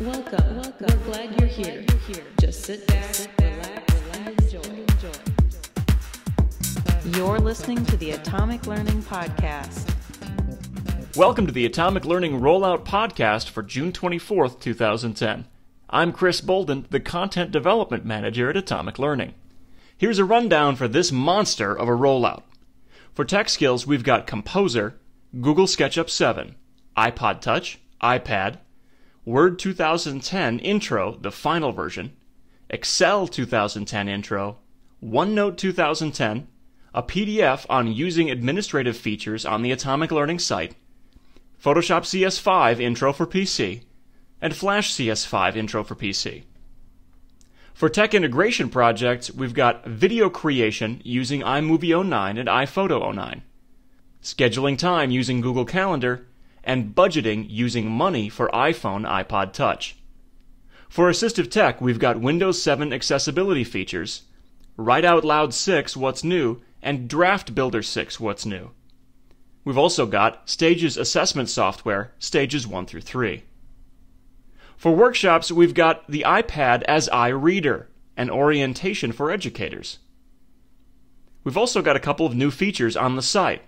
Welcome, welcome. We're glad you're here. Just sit back, relax, and enjoy. You're listening to the Atomic Learning Podcast. Welcome to the Atomic Learning Rollout Podcast for June 24th, 2010. I'm Chris Bolden, the Content Development Manager at Atomic Learning. Here's a rundown for this monster of a rollout. For tech skills, we've got KompoZer, Google SketchUp 7, iPod Touch, iPad, Word 2010 Intro, the final version, Excel 2010 Intro, OneNote 2010, a PDF on using administrative features on the Atomic Learning site, Photoshop CS5 Intro for PC, and Flash CS5 Intro for PC. For tech integration projects, we've got video creation using iMovie 09 and iPhoto 09, scheduling time using Google Calendar, and budgeting using Money for iPhone iPod Touch. For assistive tech, we've got Windows 7 accessibility features, Write Out Loud 6 What's New, and Draft Builder 6 What's New. We've also got Stages assessment software, Stages 1 through 3. For workshops, we've got the iPad as iReader, an orientation for educators. We've also got a couple of new features on the site.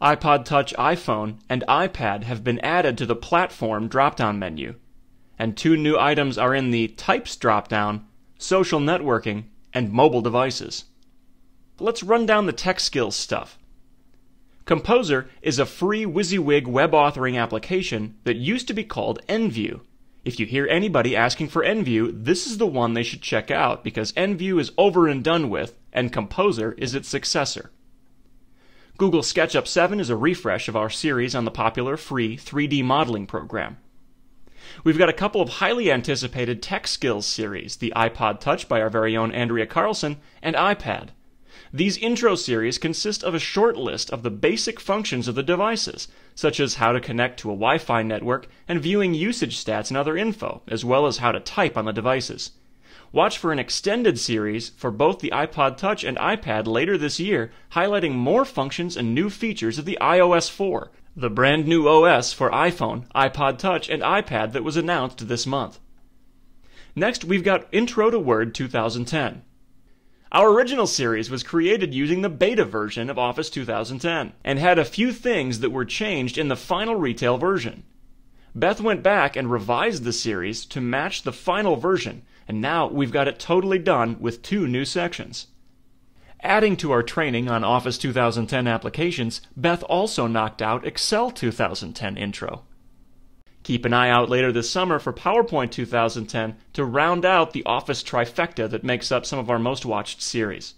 iPod Touch iPhone and iPad have been added to the Platform drop-down menu, and two new items are in the Types drop-down, Social Networking, and Mobile Devices. Let's run down the tech skills stuff. KompoZer is a free WYSIWYG web authoring application that used to be called Nvu. If you hear anybody asking for Nvu, this is the one they should check out because Nvu is over and done with, and KompoZer is its successor. Google SketchUp 7 is a refresh of our series on the popular free 3D modeling program. We've got a couple of highly anticipated tech skills series the iPod Touch by our very own Andrea Carlson and iPad. These intro series consist of a short list of the basic functions of the devices, such as how to connect to a Wi Fi network and viewing usage stats and other info, as well as how to type on the devices. Watch for an extended series for both the iPod Touch and iPad later this year, highlighting more functions and new features of the iOS 4, the brand new OS for iPhone, iPod Touch, and iPad that was announced this month. Next, we've got Intro to Word 2010. Our original series was created using the beta version of Office 2010 and had a few things that were changed in the final retail version. Beth went back and revised the series to match the final version, and now we've got it totally done with two new sections. Adding to our training on Office 2010 applications, Beth also knocked out Excel 2010 Intro. Keep an eye out later this summer for PowerPoint 2010 to round out the Office trifecta that makes up some of our most watched series.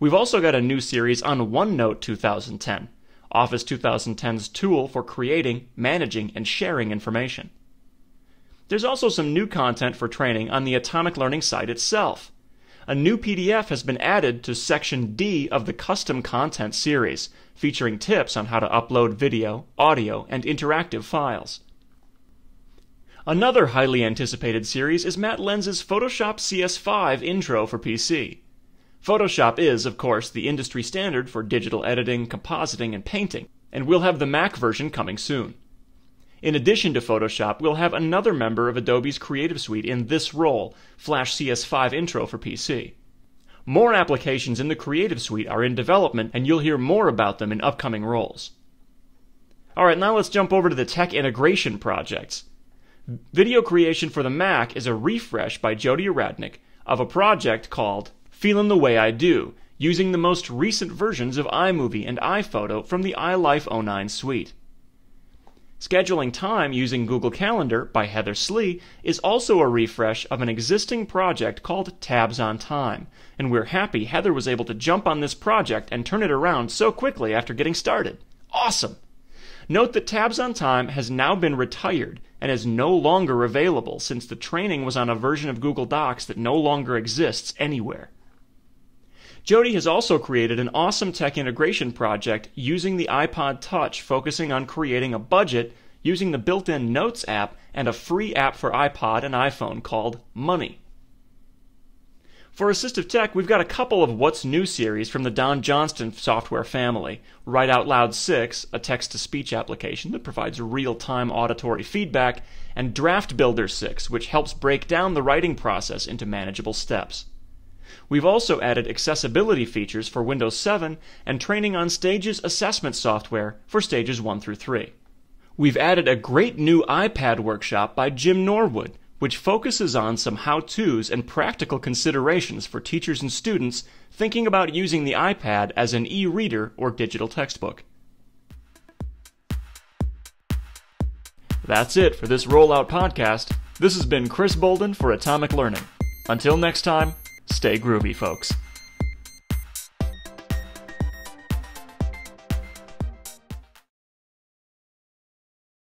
We've also got a new series on OneNote 2010, Office 2010's tool for creating, managing, and sharing information. There's also some new content for training on the Atomic Learning site itself. A new PDF has been added to Section D of the Custom Content series, featuring tips on how to upload video, audio, and interactive files. Another highly anticipated series is Matt Lenz's Photoshop CS5 intro for PC. Photoshop is, of course, the industry standard for digital editing, compositing, and painting, and we'll have the Mac version coming soon. In addition to Photoshop, we'll have another member of Adobe's Creative Suite in this role, Flash CS5 Intro for PC. More applications in the Creative Suite are in development, and you'll hear more about them in upcoming roles. Alright, now let's jump over to the tech integration projects. Video creation for the Mac is a refresh by Jody Radnick of a project called Feelin' the Way I Do, using the most recent versions of iMovie and iPhoto from the iLife 09 suite. Scheduling Time using Google Calendar by Heather Slee is also a refresh of an existing project called Tabs on Time, and we're happy Heather was able to jump on this project and turn it around so quickly after getting started. Awesome! Note that Tabs on Time has now been retired and is no longer available since the training was on a version of Google Docs that no longer exists anywhere. Jody has also created an awesome tech integration project using the iPod Touch, focusing on creating a budget using the built in Notes app and a free app for iPod and iPhone called Money. For Assistive Tech, we've got a couple of What's New series from the Don Johnston software family. Write Out Loud 6, a text to speech application that provides real time auditory feedback, and Draft Builder 6, which helps break down the writing process into manageable steps. We've also added accessibility features for Windows 7 and training on Stages assessment software for stages 1 through 3. We've added a great new iPad workshop by Jim Norwood which focuses on some how to's and practical considerations for teachers and students thinking about using the iPad as an e reader or digital textbook. That's it for this Rollout podcast. This has been Chris Bolden for Atomic Learning. Until next time, stay groovy, folks.